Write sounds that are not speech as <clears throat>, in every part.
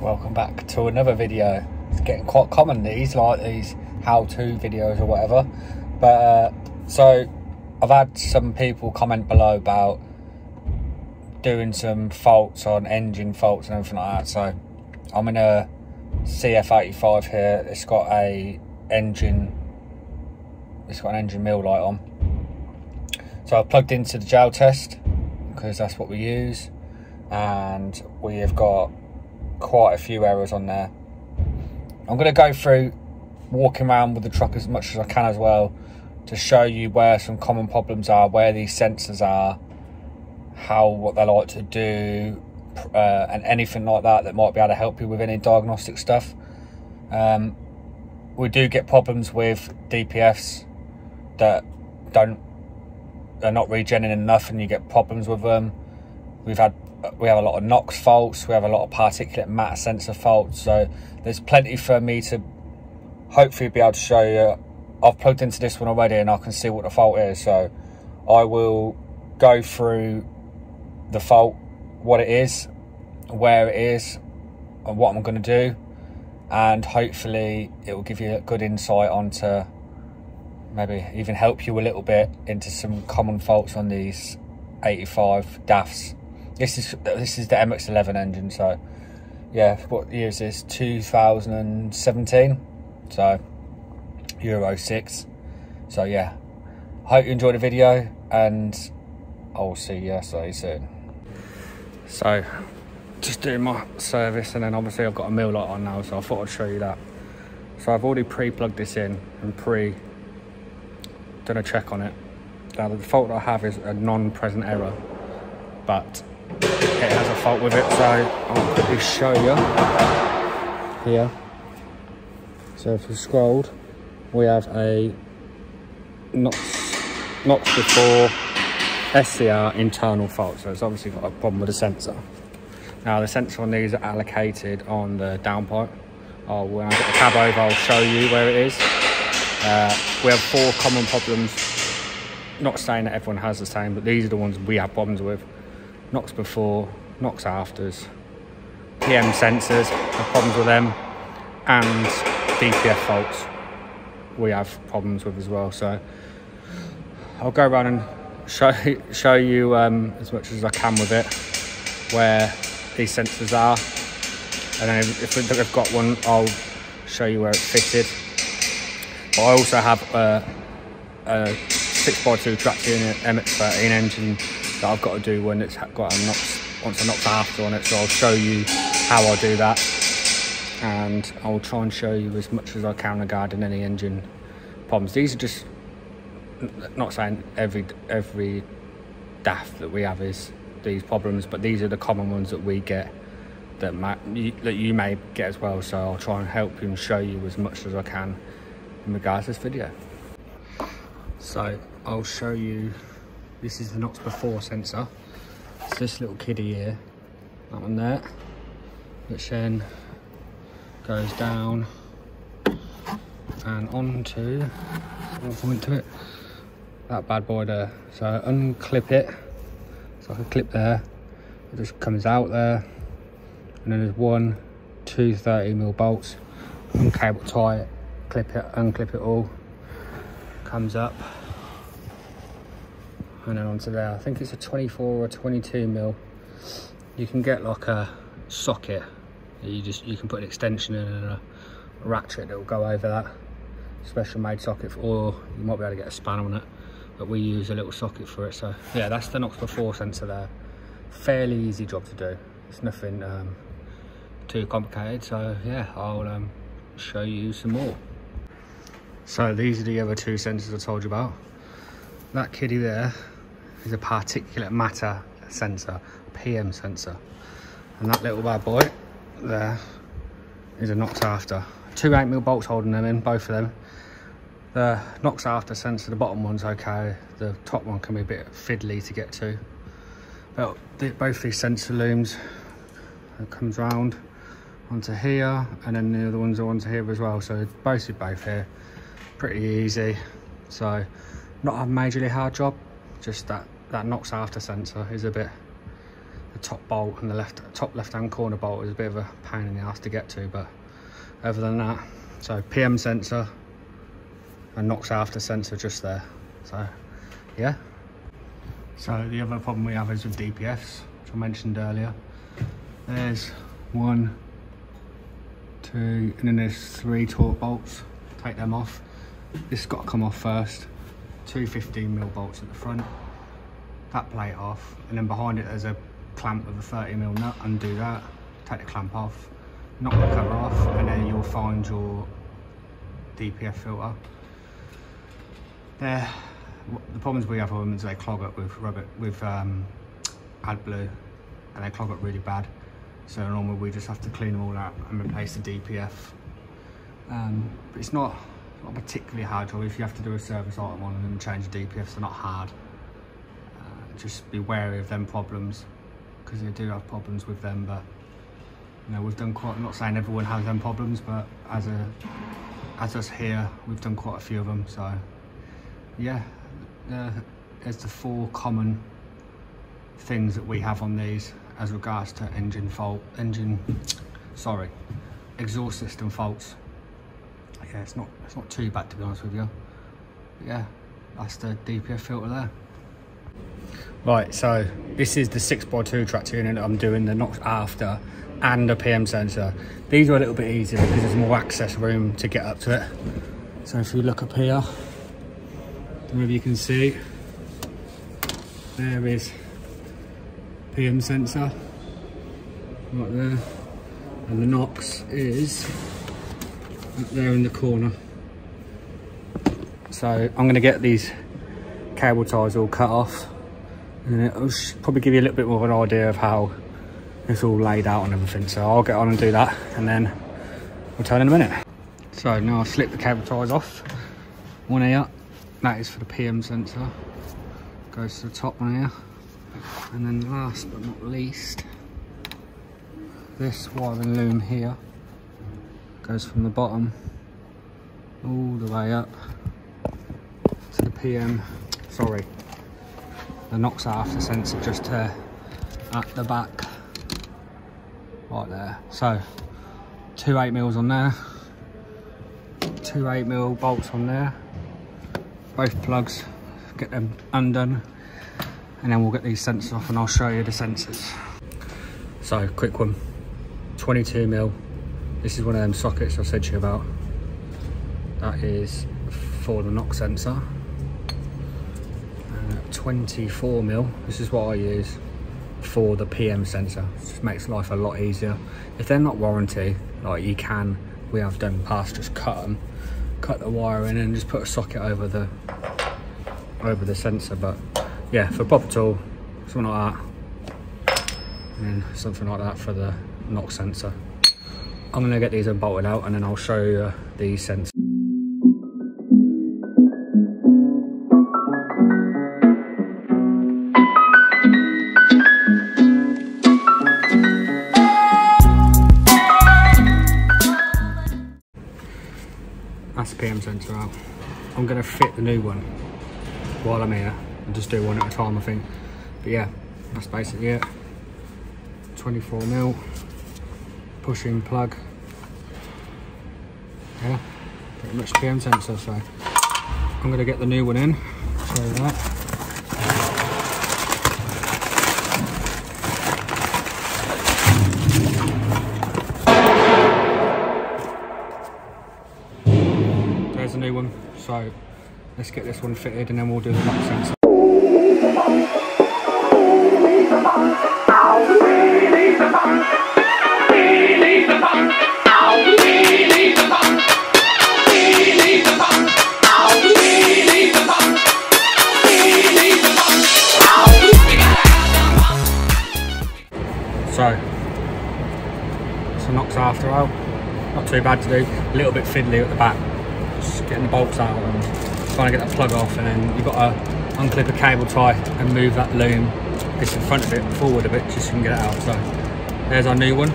welcome back to another video. It's getting quite common these like these how-to videos or whatever. But uh, so I've had some people comment below about doing some faults on engine faults and everything like that. So I'm in a CF85 here. It's got a engine it's got an engine mill light on. So I've plugged into the Jaltest because that's what we use. And we have got quite a few errors on there. I'm going to go through walking around with the truck as much as I can as well to show you where some common problems are, where these sensors are, how what they like to do, uh, and anything like that that might be able to help you with any diagnostic stuff. Um, we do get problems with DPFs that don't they're not regenerating enough, and you get problems with them. We've had we have a lot of NOx faults, we have a lot of particulate matter sensor faults, so there's plenty for me to hopefully be able to show you. I've plugged into this one already and I can see what the fault is, so I will go through the fault, what it is, where it is, and what I'm going to do, and hopefully it will give you a good insight onto maybe even help you a little bit into some common faults on these 85 DAFs this is this is the MX-11 engine, so yeah. What year is this? 2017. So Euro six. So yeah. Hope you enjoyed the video, and I'll see you so soon. So just doing my service, and then obviously I've got a mill light on now, so I thought I'd show you that. So I've already pre-plugged this in and pre done a check on it. Now the fault I have is a non-present error, but it has a fault with it, so I'll quickly show you here. So if we scrolled, we have a NOx, NOx before SCR internal fault, so it's obviously got a problem with the sensor. Now the sensor on these are allocated on the downpipe. Oh, when I get the cab over, I'll show you where it is. Uh, we have four common problems. Not saying that everyone has the same, but these are the ones we have problems with. NOx before, NOx afters, PM sensors, have problems with them, and DPF faults we have problems with as well. So I'll go around and show <laughs> show you um, as much as I can with it where these sensors are, and then if they've got one, I'll show you where it's fitted. But I also have a, a 6x2 Traxion MX-13 engine that I've got to do when it's got a NOx, once a NOx after on it. So I'll show you how I do that. And I'll try and show you as much as I can regarding any engine problems. These are just, not saying every every DAF that we have is these problems, but these are the common ones that we get that might, that you may get as well. So I'll try and help you and show you as much as I can in regards to this video. So I'll show you this is the NOx before sensor. It's this little kiddie here, that one there, which then goes down and onto, I'll point to it, that bad boy there. So unclip it, so I can clip there, it just comes out there, and then there's one, two 30 mil bolts, uncable tie it, clip it, unclip it all, comes up, and then onto there. I think it's a 24 or 22 mil. You can get like a socket. You just you can put an extension in and a ratchet that will go over that special made socket, for, or you might be able to get a spanner on it. But we use a little socket for it. So yeah, that's the NOx before sensor there. Fairly easy job to do. It's nothing um, too complicated. So yeah, I'll um, show you some more. So these are the other two sensors I told you about. That kiddie there is a particulate matter sensor, PM sensor. And that little bad boy there is a NOx after. Two 8mm bolts holding them in, both of them. The NOx after sensor, the bottom one's okay. The top one can be a bit fiddly to get to. But the, both these sensor looms, it comes round onto here and then the other ones are onto here as well. So both both here, pretty easy. So not a majorly hard job, just that that NOx after sensor is a bit the top bolt and the left top left hand corner bolt is a bit of a pain in the ass to get to but other than that so PM sensor and NOx after sensor just there. So yeah. So the other problem we have is with DPFs which I mentioned earlier. There's one two and then there's three torque bolts. Take them off. This has got to come off first two 15 mil bolts at the front. That plate off and then behind it there's a clamp with a 30 mil nut undo that take the clamp off knock the cover off and then you'll find your DPF filter. There the problems we have with them is they clog up with rubber with um, AdBlue and they clog up really bad. So normally we just have to clean them all out and replace the DPF um, but it's not, not particularly hard job if you have to do a service item on and change the DPFs they're not hard. Just be wary of them problems because they do have problems with them but you know we've done quite I'm not saying everyone has them problems but as a as us here we've done quite a few of them so yeah. Uh, there's the four common things that we have on these as regards to engine fault engine sorry exhaust system faults yeah it's not it's not too bad to be honest with you but yeah that's the DPF filter there Right, so this is the 6x2 track tuning I'm doing the NOx after and the PM sensor. These are a little bit easier because there's more access room to get up to it. So if you look up here, maybe you can see, there is PM sensor, right there. And the NOx is there in the corner. So I'm gonna get these cable ties all cut off and it'll probably give you a little bit more of an idea of how it's all laid out and everything. So I'll get on and do that and then we'll turn in a minute. So now I've slipped the cable ties off. One here, that is for the PM sensor. Goes to the top one here. And then last but not least, this wiring loom here goes from the bottom all the way up to the PM, sorry, the NOx after sensor just here at the back. Right there. So two 8 mils on there. Two 8 mil bolts on there. Both plugs. Get them undone. And then we'll get these sensors off and I'll show you the sensors. So quick one. 22 mil this is one of them sockets I said to you about that is for the knock sensor uh, 24 mil. This is what I use for the PM sensor. It just makes life a lot easier. If they're not warranty, like you can, we have done past, just cut them, cut the wire in and just put a socket over the over the sensor. But yeah, for proper tool, something like that, and something like that for the knock sensor. I'm gonna get these unbolted out and then I'll show you the sensor. That's the PM sensor out. I'm to fit the new one while I'm here and just do one at a time I think. But yeah, that's basically it. 24 mil pushing plug. Yeah, pretty much PM sensor. So I'm going to get the new one in. Show that. a new one. So let's get this one fitted and then we'll do the knock sensor. Some NOx after out. Not too bad to do. A little bit fiddly at the back, just getting the bolts out and trying to get that plug off and then you've got to unclip a cable tie and move that loom this in front of it forward a bit just so you can get it out. So there's our new one.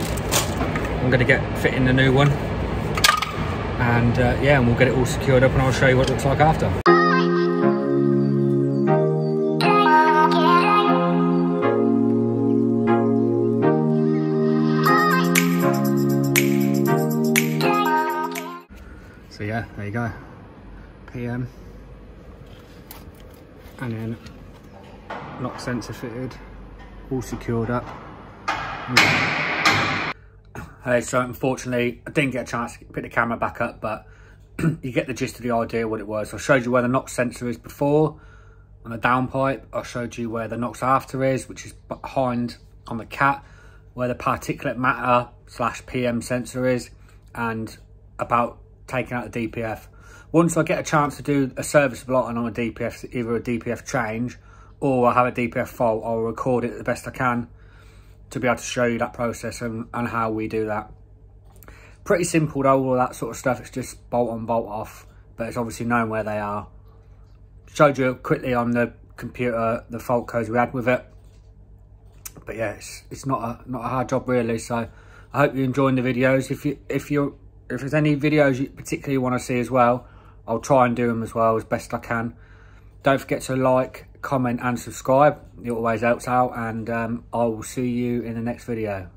I'm going to get fitting the new one. And uh, yeah and we'll get it all secured up and I'll show you what it looks like after there you go. PM. And then lock sensor fitted, all secured up. Hey, so unfortunately, I didn't get a chance to pick the camera back up, but <clears throat> you get the gist of the idea what it was. I showed you where the NOx sensor is before on the downpipe. I showed you where the NOx after is, which is behind on the cat, where the particulate matter slash PM sensor is, and about taking out the DPF. Once I get a chance to do a service blotting on a DPF, either a DPF change or I have a DPF fault, I'll record it the best I can to be able to show you that process and, and how we do that. Pretty simple though, all that sort of stuff. It's just bolt on, bolt off, but it's obviously knowing where they are. Showed you quickly on the computer the fault codes we had with it. But yeah, it's, it's not a not a hard job really. So I hope you're enjoying the videos. If you if you if there's any videos you particularly want to see as well, I'll try and do them as well as best I can. Don't forget to like, comment and subscribe. It always helps out and um, I will see you in the next video.